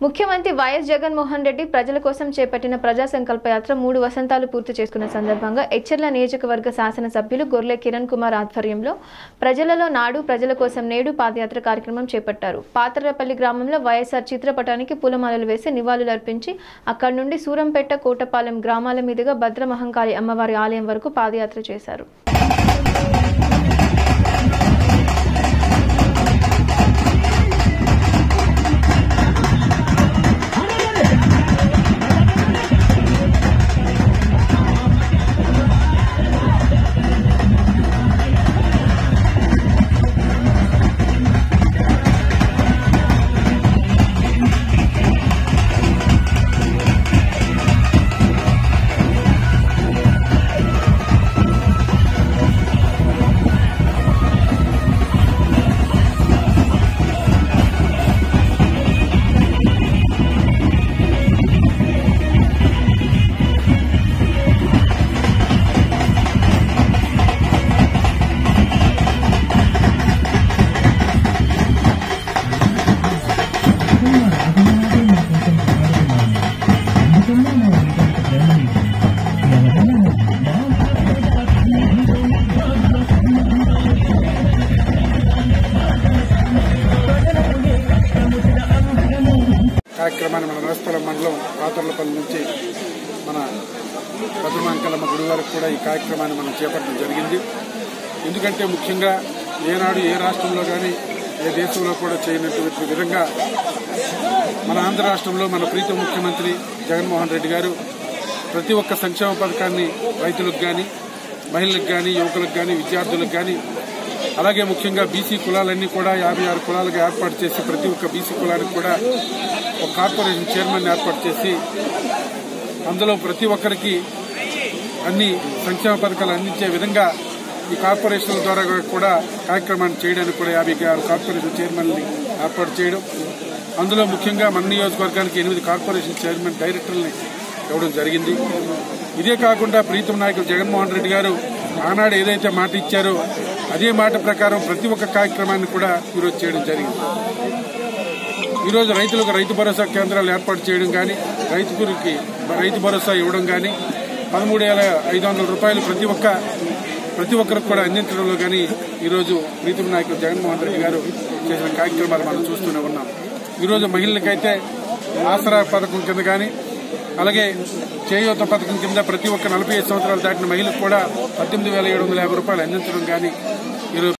ముఖ్యమంత్రి వైఎస్ జగన్మోహన్ రెడ్డి ప్రజల కోసం చేపట్టిన ప్రజా సంకల్ప యాత్ర మూడు వసంతాలు పూర్తి చేసుకున్న సందర్భంగా ఎచ్చెర్ల నియోజకవర్గ శాసనసభ్యులు గొర్లె కిరణ్ కుమార్ ఆధ్వర్యంలో ప్రజలలో నాడు ప్రజల కోసం నేడు పాదయాత్ర కార్యక్రమం చేపట్టారు. పాతరపల్లి గ్రామంలో వైఎస్ఆర్ చిత్రపటానికి పూలమాలలు వేసి నివాళులు అర్పించి అక్కడి నుండి సూరంపేట కోటపాలెం గ్రామాల మీదుగా భద్రమహంకాళి అమ్మవారి ఆలయం వరకు పాదయాత్ర చేశారు. కార్యక్రమాన్ని మన నరసపల్లి మండలం పాతర్లపల్లి నుంచి మన భద్రమాంకలమ్మ గుడి వరకు కూడా ఈ కార్యక్రమాన్ని మనం చేపట్టడం జరిగింది. ఎందుకంటే ముఖ్యంగా ఏనాడు ఏ రాష్ట్రంలో కానీ ఏ దేశంలో కూడా చేయనటువంటి విధంగా మన ఆంధ్ర రాష్ట్రంలో మన ప్రీత ముఖ్యమంత్రి జగన్మోహన్ రెడ్డి గారు ప్రతి ఒక్క సంక్షేమ పథకాన్ని రైతులకు కానీ మహిళలకు కానీ యువకులకు కానీ విద్యార్థులకు కానీ అలాగే ముఖ్యంగా బీసీ కులాలన్నీ కూడా యాభై ఆరు కులాలుగా ఏర్పాటు చేసి ప్రతి ఒక్క బీసీ కులానికి కూడా ఒక కార్పొరేషన్ చైర్మన్ ఏర్పాటు చేసి అందులో ప్రతి ఒక్కరికి అన్ని సంక్షేమ పథకాలు అందించే విధంగా ఈ కార్పొరేషన్ల ద్వారా కూడా కార్యక్రమాన్ని చేయడానికి కూడా యాభై ఆరు కార్పొరేషన్ చైర్మన్ని ఏర్పాటు చేయడం. అందులో ముఖ్యంగా మన నియోజకవర్గానికి ఎనిమిది కార్పొరేషన్ చైర్మన్ డైరెక్టర్ని ఇవ్వడం జరిగింది. ఇదే కాకుండా ప్రీతం నాయకులు జగన్మోహన్ రెడ్డి గారు ఆనాడు ఏదైతే మాట ఇచ్చారో అదే మాట ప్రకారం ప్రతి ఒక్క కార్యక్రమాన్ని కూడా ఈరోజు చేయడం జరిగింది. ఈరోజు రైతులకు రైతు భరోసా కేంద్రాలు ఏర్పాటు చేయడం కానీ రైతుకి రైతు భరోసా ఇవ్వడం కానీ పదమూడు వేల ఐదు వందల రూపాయలు ప్రతి ఒక్క ప్రతి ఒక్కరికి కూడా అందించడంలో కానీ ఈరోజు ప్రీతం నాయకులు జగన్మోహన్ రెడ్డి గారు చేసిన కార్యక్రమాలు మనం చూస్తూనే ఉన్నాం. ఈరోజు మహిళలకైతే ఆసరా పథకం కింద కానీ అలాగే చేయూత పథకం కింద ప్రతి ఒక్క నలభై ఐదు సంవత్సరాలు దాటిన మహిళకు కూడా పద్దెనిమిది వేల ఏడు వందల యాభై రూపాయలు అందించడం కానీ ఈరోజు